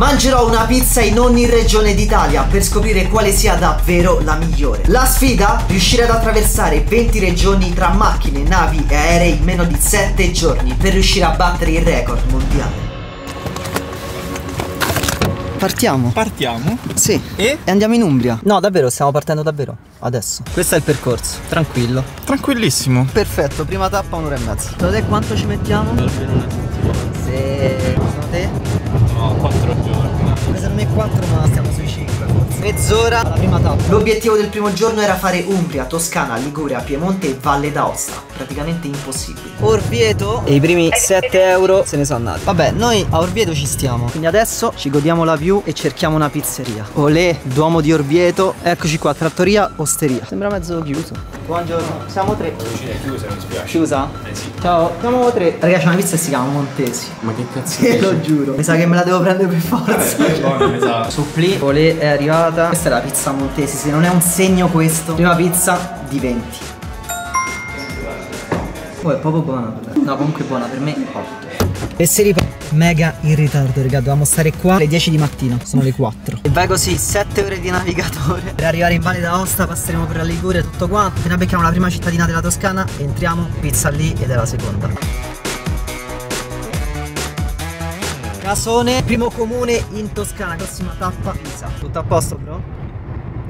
Mangerò una pizza in ogni regione d'Italia per scoprire quale sia davvero la migliore. La sfida? Riuscire ad attraversare 20 regioni tra macchine, navi e aerei in meno di 7 giorni per riuscire a battere il record mondiale. Partiamo. Partiamo? Sì. E? E andiamo in Umbria. No, davvero, stiamo partendo davvero. Adesso. Questo è il percorso. Tranquillo. Tranquillissimo. Perfetto, prima tappa un'ora e mezza. Secondo te quanto ci mettiamo? Se... Secondo te? No, 4 giorni. Secondo me 4 ma stiamo sui 5 forse. Mezz'ora alla prima tappa. L'obiettivo del primo giorno era fare Umbria, Toscana, Liguria, Piemonte e Valle d'Aosta. Praticamente impossibile. Orvieto e i primi 7 euro se ne sono andati. Vabbè, noi a Orvieto ci stiamo. Quindi adesso ci godiamo la view e cerchiamo una pizzeria. Olè, Duomo di Orvieto. Eccoci qua, trattoria, osteria. Sembra mezzo chiuso. Buongiorno, siamo tre. Chiusa, mi spiace. Chiusa? Eh sì. Ciao, siamo tre. Raga, c'è una pizza che si chiama Montesi. Ma che cazzo Te lo giuro. Mi sa che me la devo prendere per forza. Buona, mi sa. Suppli, Olè è arrivata. Questa è la pizza Montesi. Se non è un segno questo, prima pizza di 20. Oh, è proprio buona. però. No, comunque buona per me. 8. E si riparte. Mega in ritardo, raga. Dovevamo stare qua alle 10 di mattina. Sono le 4. E vai così, 7 ore di navigatore. Per arrivare in Valle d'Aosta passeremo per la Liguria, tutto quanto. Appena becchiamo la prima cittadina della Toscana, entriamo, pizza lì ed è la seconda. Casone, primo comune in Toscana, prossima tappa Pisa. Tutto a posto, bro?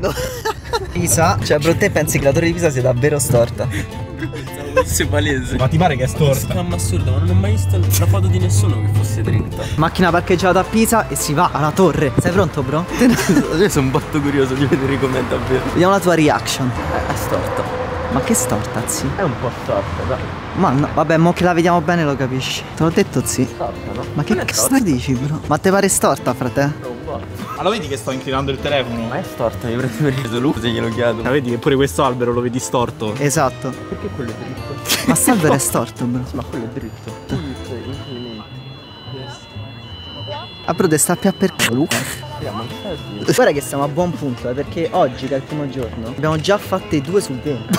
No. Pisa, cioè bro, te pensi che la torre di Pisa sia davvero storta? Fosse palese. Ma ti pare che è È storta? assurdo, ma non ho mai visto una foto di nessuno che fosse dritta. Macchina parcheggiata a Pisa e si va alla torre. Sei pronto, bro? Io sono un botto curioso di vedere com'è davvero. Vediamo la tua reaction. È storta. Ma che storta, zi? È un po' storta, dai. Ma no, vabbè, mo che la vediamo bene lo capisci. Te l'ho detto, zi. Storta, no? Ma che cazzo storta. dici, bro? Ma te pare storta, frate? Po'. Ma lo vedi che sto inclinando il telefono? Ma è mi prendo per il solo se glielo chiedo. Ma vedi che pure questo albero lo vedi storto? Esatto. Perché quello è dritto? Ma Salver è storto, bro. Ma quello è dritto. Dritto, inclinato. Ah, bro, te sta più per culo. Raga? Guarda che siamo a buon punto, eh, perché oggi, che è il primo giorno, abbiamo già fatte due su 20.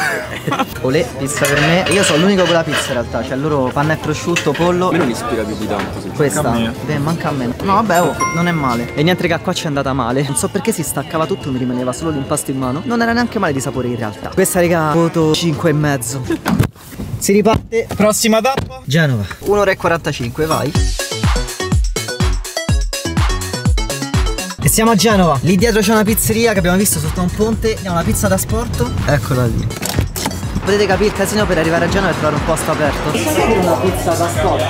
Olè, pizza per me. E io sono l'unico con la pizza in realtà, cioè loro panna e prosciutto, pollo. A me non ispira più di tanto. se- Questa, Manca a me. beh, manca a me. No, vabbè, oh, non è male. E niente, che qua ci è andata male. Non so perché si staccava tutto, mi rimaneva solo l'impasto in mano. Non era neanche male di sapore in realtà. Questa, raga, voto 5 e mezzo. Si riparte. Prossima tappa? Genova. 1 ora e 45, vai. Siamo a Genova. Lì dietro c'è una pizzeria che abbiamo visto sotto un ponte. Abbiamo una pizza da sport. Eccola lì. Potete capire il casino per arrivare a Genova e trovare un posto aperto. Una pizza da sport.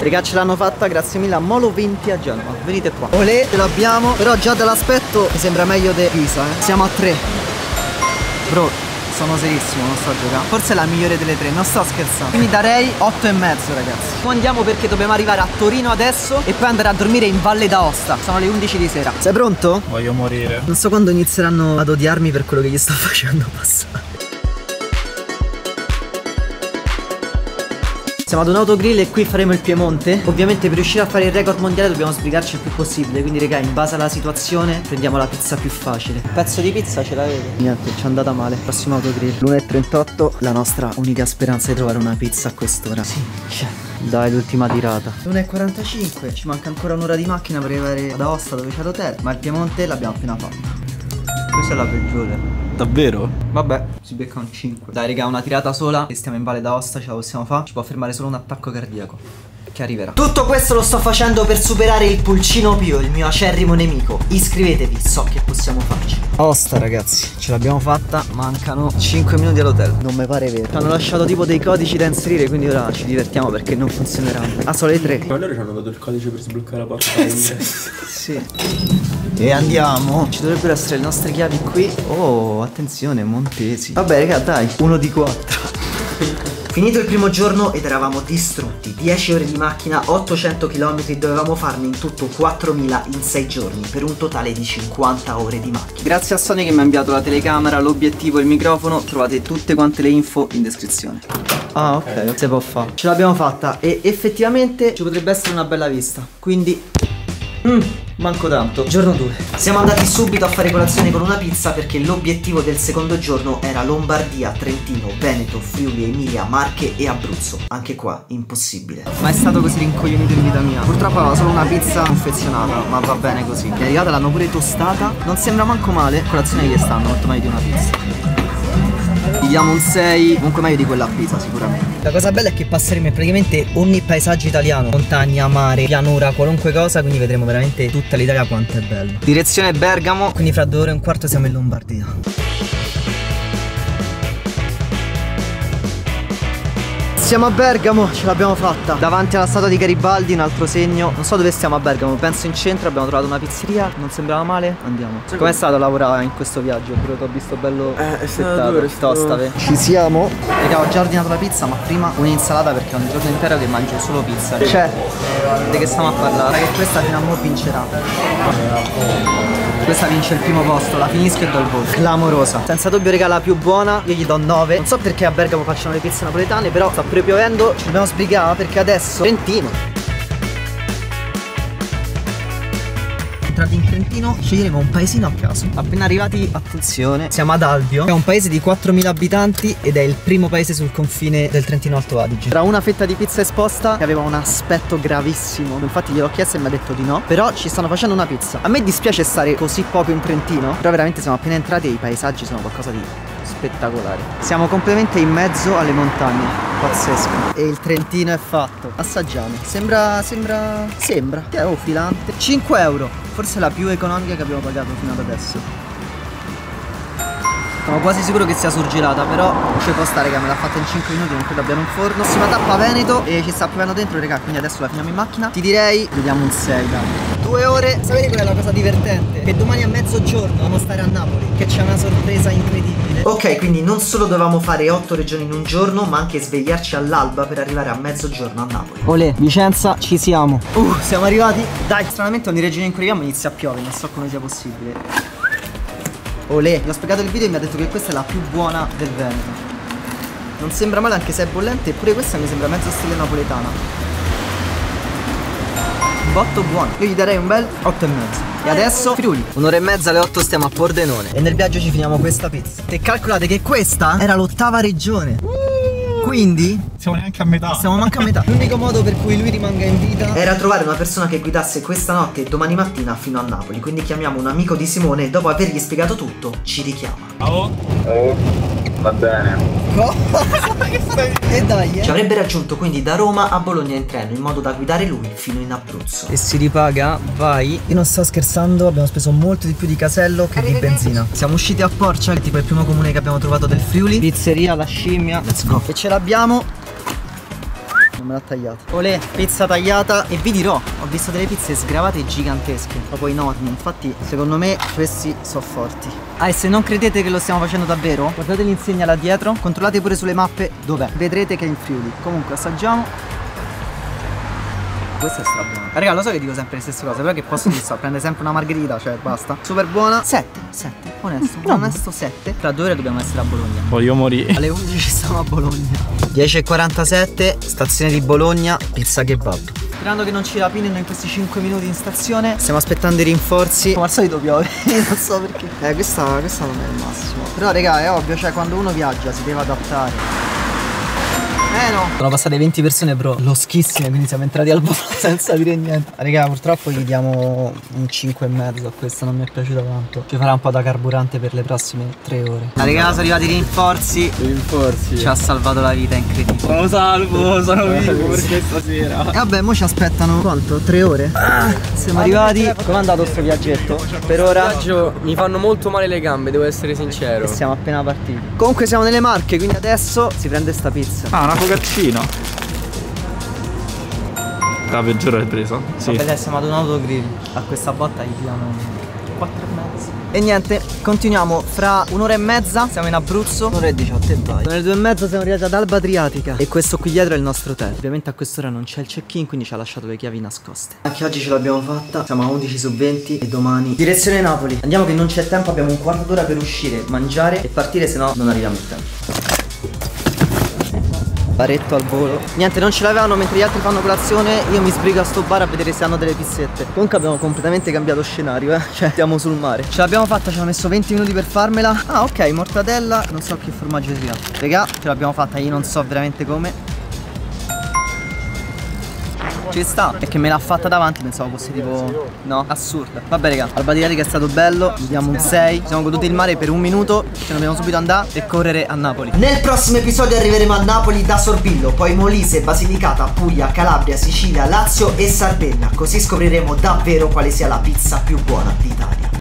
Raga ce l'hanno fatta grazie mille a Molo 20 a Genova Venite qua Olè ce l'abbiamo Però già dall'aspetto mi sembra meglio di Pisa eh. Siamo a tre Bro sono serissimo non sto giocando Forse è la migliore delle tre Non sto scherzando. Quindi darei 8 e mezzo ragazzi. Ora andiamo perché dobbiamo arrivare a Torino adesso E poi andare a dormire in Valle d'Aosta. Sono le 11 di sera. Sei pronto? Voglio morire. Non so quando inizieranno ad odiarmi per quello che gli sto facendo passare Siamo ad un autogrill e qui faremo il Piemonte. Ovviamente per riuscire a fare il record mondiale dobbiamo sbrigarci il più possibile Quindi raga in base alla situazione prendiamo la pizza più facile. Pezzo di pizza ce l'avete? Niente ci è andata male. Prossimo autogrill. L'1.38 La nostra unica speranza di trovare una pizza a quest'ora. Sì c'è dai l'ultima tirata. L'1.45 Ci manca ancora un'ora di macchina per arrivare ad Aosta dove c'è l'hotel Ma il Piemonte l'abbiamo appena fatto. Questa è la peggiore. Davvero? Vabbè, si becca un 5. Dai, raga, una tirata sola. E stiamo in Valle d'Aosta, ce la possiamo fare. Ci può fermare solo un attacco cardiaco. Che arriverà. Tutto questo lo sto facendo per superare il pulcino Pio, il mio acerrimo nemico. Iscrivetevi, so che possiamo farci. Aosta, ragazzi, ce l'abbiamo fatta. Mancano 5 minuti all'hotel. Non mi pare vero. Ci hanno lasciato tipo dei codici da inserire, quindi ora ci divertiamo perché non funzioneranno. Ah, sono le 3. Ma loro ci hanno dato il codice per sbloccare la porta. Sì. E andiamo. Ci dovrebbero essere le nostre chiavi qui. Oh, attenzione, Montesi. Vabbè, raga, dai. Uno di quattro. Finito il primo giorno ed eravamo distrutti. 10 ore di macchina, 800 km, dovevamo farne in tutto 4000 in 6 giorni, per un totale di 50 ore di macchina. Grazie a Sony che mi ha inviato la telecamera, l'obiettivo e il microfono, trovate tutte quante le info in descrizione. Ah, ok, si può fare. Ce l'abbiamo fatta e effettivamente ci potrebbe essere una bella vista. Quindi... Mm, Manco tanto. Giorno 2. Siamo andati subito a fare colazione con una pizza perché l'obiettivo del secondo giorno era Lombardia, Trentino, Veneto, Friuli, Emilia, Marche e Abruzzo. Anche qua, impossibile. Ma è stato così rincoglionito in vita mia. Purtroppo aveva solo una pizza confezionata, ma va bene così. È arrivata, l'hanno pure tostata. Non sembra manco male. Colazione che stanno, molto meglio di una pizza. Gli diamo un 6, comunque meglio di quella a pizza sicuramente. La cosa bella è che passeremo in praticamente ogni paesaggio italiano, montagna, mare, pianura, qualunque cosa, quindi vedremo veramente tutta l'Italia quanto è bello. Direzione Bergamo, quindi fra due ore e un quarto siamo in Lombardia. Siamo a Bergamo, ce l'abbiamo fatta. Davanti alla statua di Garibaldi, un altro segno. Non so dove stiamo a Bergamo, penso in centro, abbiamo trovato una pizzeria, non sembrava male. Andiamo. Com'è stato lavorare in questo viaggio? Pure ti ho visto bello Eh, settato, duro, tosta, ve. Ci siamo. Raga, ho già ordinato la pizza, ma prima un'insalata perché è un giorno intero che mangio solo pizza. Cioè, di che stiamo a parlare? Raga, questa fino a mo' vincerà. Questa vince il primo posto, la finisco e do il voto. Clamorosa. Senza dubbio regala la più buona, io gli do 9. Non so perché a Bergamo facciano le pizze napoletane, però sta pure piovendo, ci dobbiamo sbrigare perché adesso Trentino. Trentino sceglieremo un paesino a caso. Appena arrivati, attenzione, siamo ad Alvio. È un paese di 4.000 abitanti ed è il primo paese sul confine del Trentino Alto Adige. Tra una fetta di pizza esposta che aveva un aspetto gravissimo. Infatti gliel'ho chiesto e mi ha detto di no. Però ci stanno facendo una pizza. A me dispiace stare così poco in Trentino. Però veramente siamo appena entrati e i paesaggi sono qualcosa di spettacolare. Siamo completamente in mezzo alle montagne. Pazzesco. E il Trentino è fatto. Assaggiamo. Sembra. sembra. sembra. Che è oh, filante. 5 euro. Forse la più economica che abbiamo pagato fino ad adesso. Sono quasi sicuro che sia surgelata, però ci può stare che me l'ha fatta in 5 minuti, non credo abbiamo un forno. Prossima tappa Veneto e ci sta piovendo dentro, raga, quindi adesso la finiamo in macchina. Ti direi, vediamo un 6, dai. Due ore, sapete qual è la cosa divertente? Che domani a mezzogiorno dobbiamo stare a Napoli, che c'è una sorpresa incredibile. Ok, quindi non solo dovevamo fare 8 regioni in un giorno, ma anche svegliarci all'alba per arrivare a mezzogiorno a Napoli. Olè, Vicenza, ci siamo. Uh, siamo arrivati. Dai, stranamente ogni regione in cui arriviamo inizia a piovere, non so come sia possibile. Olè, gli ho spiegato il video e mi ha detto che questa è la più buona del Veneto. Non sembra male anche se è bollente, eppure questa mi sembra mezzo stile napoletana. Un botto buono. Io gli darei un bel 8 e mezzo. E adesso Friuli. Un'ora e mezza alle 8 stiamo a Pordenone. E nel viaggio ci finiamo questa pizza. E calcolate che questa era l'ottava regione. Quindi Siamo neanche a metà. siamo manca a metà. L'unico modo per cui lui rimanga in vita era trovare una persona che guidasse questa notte e domani mattina fino a Napoli. Quindi chiamiamo un amico di Simone e dopo avergli spiegato tutto ci richiama. Ciao. Oh, va bene. E dai, eh. Ci avrebbe raggiunto quindi da Roma a Bologna in treno in modo da guidare lui fino in Abruzzo. E si ripaga, vai. Io non sto scherzando, abbiamo speso molto di più di casello che di benzina. Siamo usciti a Porcia, che è tipo il primo comune che abbiamo trovato del Friuli. Pizzeria La Scimmia. Let's go. E ce l'abbiamo. Me l'ha tagliata. Olè, pizza tagliata e vi dirò, ho visto delle pizze sgravate gigantesche, proprio enormi. Infatti, secondo me questi sono forti. Ah, e se non credete che lo stiamo facendo davvero, guardate l'insegna là dietro, controllate pure sulle mappe dov'è. Vedrete che è in Friuli. Comunque, assaggiamo. Questa è strabuona. Raga, lo so che dico sempre le stesse cose, però che posso dire sto, prende sempre una margherita, cioè basta. Super buona. 7, 7, onesto. Un onesto 7. Tra due ore dobbiamo essere a Bologna. Voglio morire. Alle 11 siamo a Bologna 10.47 Stazione di Bologna Pizza kebab Sperando che non ci rapinino in questi 5 minuti in stazione Stiamo aspettando i rinforzi Come al solito piove Non so perché Eh questa, questa non è il massimo Però raga è ovvio Cioè quando uno viaggia si deve adattare eh no Sono passate 20 persone bro Loschissime Quindi siamo entrati al volo senza dire niente Raga purtroppo gli diamo un 5 e mezzo a questo Non mi è piaciuto tanto Ci farà un po' da carburante per le prossime 3 ore Ah raga sono arrivati i rinforzi Rinforzi. Ci ha salvato la vita incredibile Sono salvo, sono vivo perché stasera. E vabbè, mo ci aspettano quanto? Tre ore? siamo arrivati. Com'è andato sto viaggetto? Per ora Viaggio mi fanno molto male le gambe, devo essere sincero. e siamo appena partiti. Comunque siamo nelle Marche, quindi adesso si prende sta pizza. Ah, una focaccina. La peggiore l'hai presa? Sì. Vabbè, siamo ad un autogrill. A questa botta gli diamo 4 e mezzo. E niente, continuiamo fra un'ora e mezza, siamo in Abruzzo. Un'ora e 18 e vai. Sono le due e mezza, siamo arrivati ad Alba Adriatica. E questo qui dietro è il nostro hotel. Ovviamente a quest'ora non c'è il check-in, quindi ci ha lasciato le chiavi nascoste. Anche oggi ce l'abbiamo fatta. Siamo a 11 su 20 e domani. Direzione Napoli. Andiamo che non c'è tempo, abbiamo un quarto d'ora per uscire, mangiare e partire, se no non arriviamo in tempo. Baretto al volo. Niente, non ce l'avevano mentre gli altri fanno colazione. Io mi sbrigo a sto bar a vedere se hanno delle pizzette. Comunque abbiamo completamente cambiato scenario, eh. Cioè, stiamo sul mare. Ce l'abbiamo fatta, ci hanno messo 20 minuti per farmela. Ah, ok, mortadella. Non so che formaggio sia. Regà, ce l'abbiamo fatta, io non so veramente come. Ci sta. Perché me l'ha fatta davanti Pensavo fosse tipo No assurda. Vabbè raga Alba di Arica è stato bello Gli diamo un 6 Ci siamo goduti il mare per un minuto Ce ne dobbiamo subito andare E correre a Napoli. Nel prossimo episodio arriveremo a Napoli da Sorbillo Poi Molise, Basilicata, Puglia, Calabria, Sicilia, Lazio e Sardegna. Così scopriremo davvero quale sia la pizza più buona d'Italia